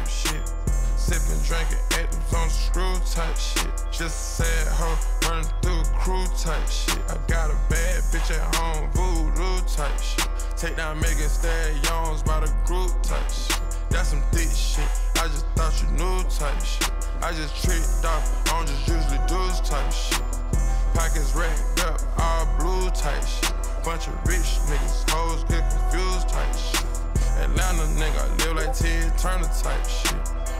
type shit. Sippin', drinkin', Actavis on screw type shit. Just a sad hoe, running through crew type shit. I got a bad bitch at home, voodoo type shit. Take down Megan Stallions by the group type shit. That's some thick shit. I just thought you knew type shit. I just tricked off, I don't just usually do this type shit. Pockets racked up, all blue type shit. Bunch of rich niggas, hoes shit. Atlanta nigga, live like Ted Turner type shit.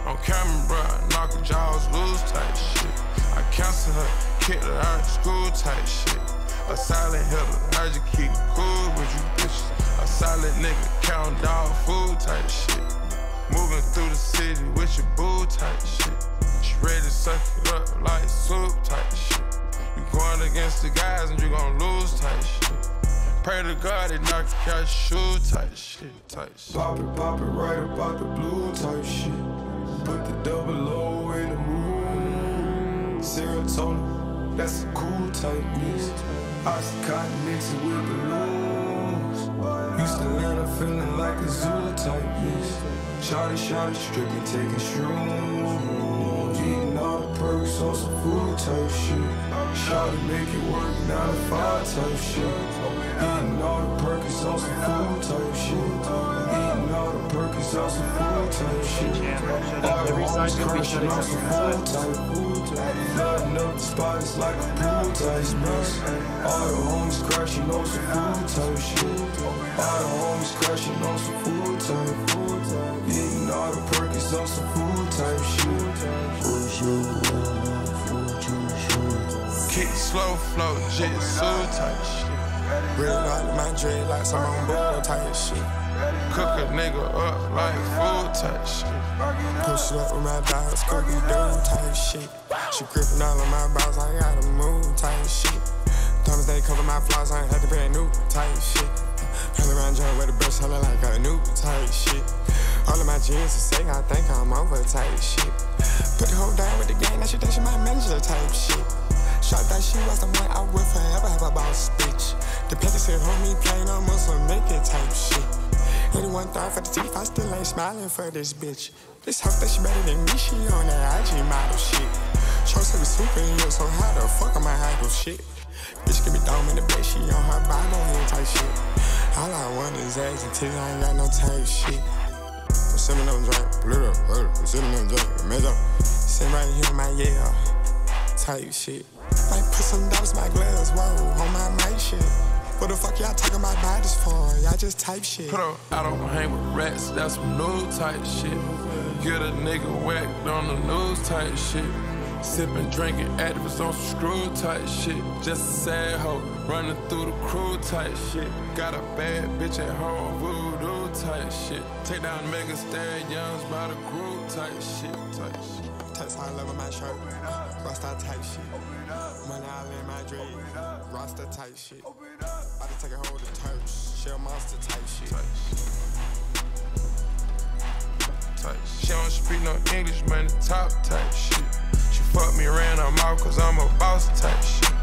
On camera, bruh, knock her jaws loose type shit. I cancel her, kicked her out school type shit. A silent hitter, I just keep cool with you bitches. A solid nigga, count dog food type shit. Moving through the city with your boo type shit. She ready to suck it up like soup type shit. You going against the guys and you gon' lose type shit. Pray to God it knock out shoe type shit, type shit. Pop it, pop it right about the blue type shit. Put the double O in the moon. Serotonin, that's a cool type mix. Oxycontin mixed with balloons. Houston, Atlanta, feeling like a zoo type mix. Shotty, shotty, stripping, taking shrooms. Eating all the perks on some food type shit. Shotty, make it work, nine to five type shit. Eating all the perks on some food type shit. Eating all the perks on some food type shit. All the homies crashing on some food type. Flooding up the spot, it's like a pool type mess. All the homies crashing on some food type shit. All the homies crashing on some food type. Eating all the perks on some food type shit. Kick slow flow, jitsu type shit. Real out my dreadlocks, I'm on board type shit. Cook a nigga up like food type shit. Push it up with my dogs, cookie dough type shit. She gripping all of my balls, I gotta move type shit. Thomas they cover my flaws, I ain't had to brand new type shit. Hell around joint with the brush, hella like a new type shit. All of my jeans are sick, I think I'm over type shit. Put the whole down with the gang, that shit, that shit my manager type shit. Shot that she was the one I would forever have a boss bitch. The picture said, homie, plain on Muslim, make it type shit. Anyone thought for the teeth, I still ain't smiling for this bitch. This hoe that she better than me, she on that IG model shit. Show said we superhero, so how the fuck am I idol shit? Bitch give me dome in the bed, she on her Bible here type shit. All I want is ass and titties, I ain't got no type shit. I'm sipping on drink, blue up, I'm sipping on drink, mezzo. Sitting right here in my yeah, type shit. Some dollars my glass, whoa, on my mic shit. What the fuck y'all talking about bodies for? Y'all just type shit. Put up, I don't hang with rats, that's some new type shit. Get a nigga whacked on the news type shit. Sippin', drinkin', Actavis on some screw type shit. Just a sad hoe, running through the crew type shit. Got a bad bitch at home, voodoo type shit. Take down Megan Stallions by the crew type shit, type shit. Text high level my shirt. Rasta type shit. Money all in my dread. Rasta type shit. About to take a hold of Turks. Shell monster type shit. Type shit. Type shit. She don't speak no English, man, the top type shit. She fuck me around her mouth cause I'm a boss type shit.